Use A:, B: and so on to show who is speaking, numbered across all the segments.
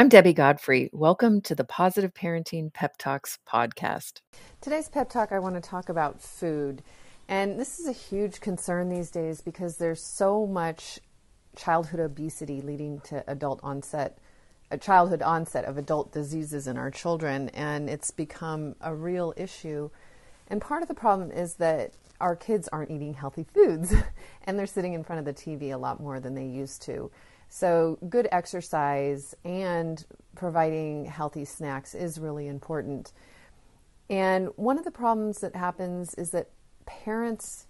A: I'm Debbie Godfrey. Welcome to the Positive Parenting Pep Talks podcast.
B: Today's pep talk, I want to talk about food. And this is a huge concern these days because there's so much childhood obesity leading to adult onset, a childhood onset of adult diseases in our children. And it's become a real issue. And part of the problem is that our kids aren't eating healthy foods and they're sitting in front of the TV a lot more than they used to. So, good exercise and providing healthy snacks is really important. And one of the problems that happens is that parents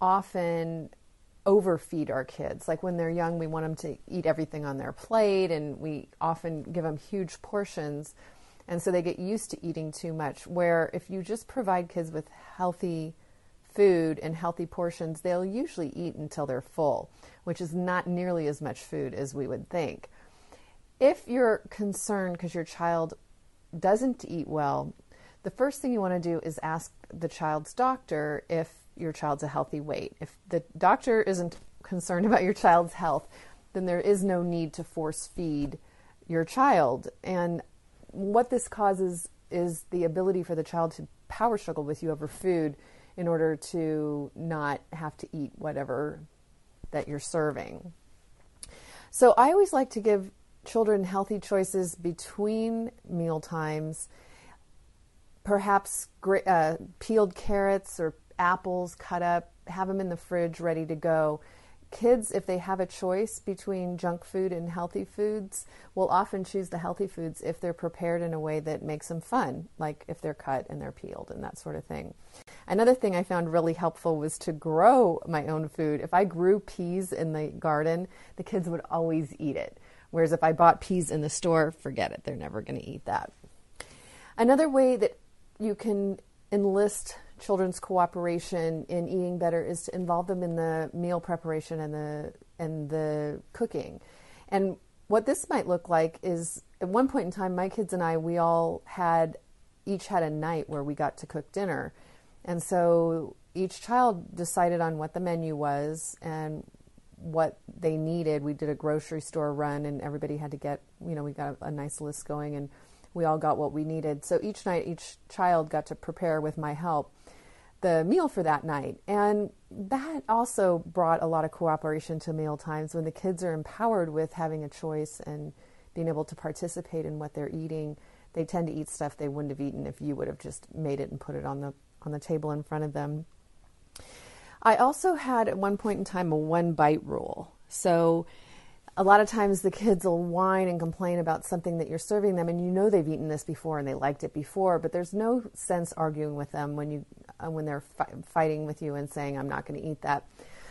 B: often overfeed our kids. Like when they're young, we want them to eat everything on their plate, and we often give them huge portions. And so they get used to eating too much. Where if you just provide kids with healthy food and healthy portions, they'll usually eat until they're full, which is not nearly as much food as we would think. If you're concerned because your child doesn't eat well, the first thing you want to do is ask the child's doctor if your child's a healthy weight. If the doctor isn't concerned about your child's health, then there is no need to force feed your child. And what this causes is the ability for the child to power struggle with you over food in order to not have to eat whatever that you're serving. So I always like to give children healthy choices between meal times. Perhaps uh, peeled carrots or apples cut up, have them in the fridge ready to go kids, if they have a choice between junk food and healthy foods, will often choose the healthy foods if they're prepared in a way that makes them fun, like if they're cut and they're peeled and that sort of thing. Another thing I found really helpful was to grow my own food. If I grew peas in the garden, the kids would always eat it. Whereas if I bought peas in the store, forget it, they're never going to eat that. Another way that you can enlist children's cooperation in eating better is to involve them in the meal preparation and the and the cooking. And what this might look like is at one point in time my kids and I we all had each had a night where we got to cook dinner. And so each child decided on what the menu was and what they needed. We did a grocery store run and everybody had to get, you know, we got a, a nice list going and we all got what we needed. So each night, each child got to prepare with my help the meal for that night. And that also brought a lot of cooperation to meal times when the kids are empowered with having a choice and being able to participate in what they're eating. They tend to eat stuff they wouldn't have eaten if you would have just made it and put it on the on the table in front of them. I also had at one point in time a one bite rule. So a lot of times the kids will whine and complain about something that you're serving them and you know they've eaten this before and they liked it before but there's no sense arguing with them when you uh, when they're fi- fighting with you and saying i'm not going to eat that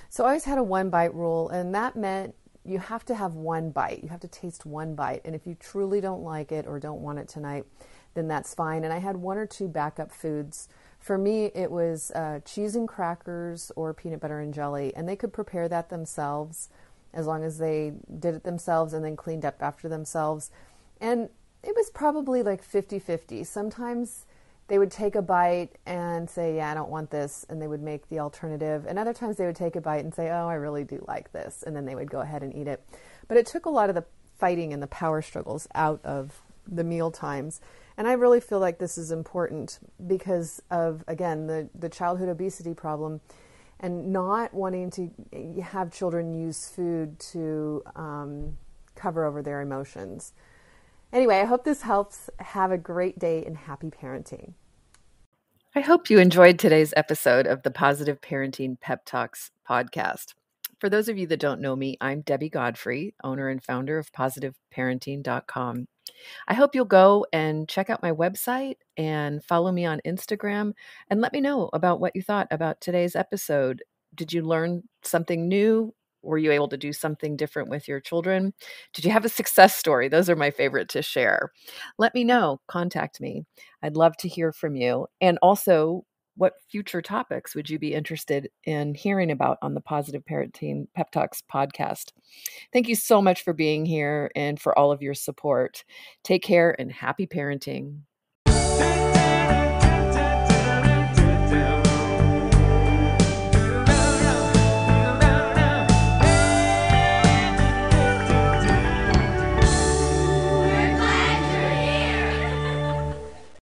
B: so i always had a one bite rule and that meant you have to have one bite you have to taste one bite and if you truly don't like it or don't want it tonight then that's fine and i had one or two backup foods for me it was uh, cheese and crackers or peanut butter and jelly and they could prepare that themselves as long as they did it themselves and then cleaned up after themselves. And it was probably like 50 50. Sometimes they would take a bite and say, Yeah, I don't want this, and they would make the alternative. And other times they would take a bite and say, Oh, I really do like this, and then they would go ahead and eat it. But it took a lot of the fighting and the power struggles out of the meal times. And I really feel like this is important because of, again, the, the childhood obesity problem and not wanting to have children use food to um, cover over their emotions. Anyway, I hope this helps. Have a great day and happy parenting.
A: I hope you enjoyed today's episode of the Positive Parenting Pep Talks podcast. For those of you that don't know me, I'm Debbie Godfrey, owner and founder of positiveparenting.com. I hope you'll go and check out my website and follow me on Instagram and let me know about what you thought about today's episode. Did you learn something new? Were you able to do something different with your children? Did you have a success story? Those are my favorite to share. Let me know. Contact me. I'd love to hear from you. And also, what future topics would you be interested in hearing about on the Positive Parenting Pep Talks podcast? Thank you so much for being here and for all of your support. Take care and happy parenting.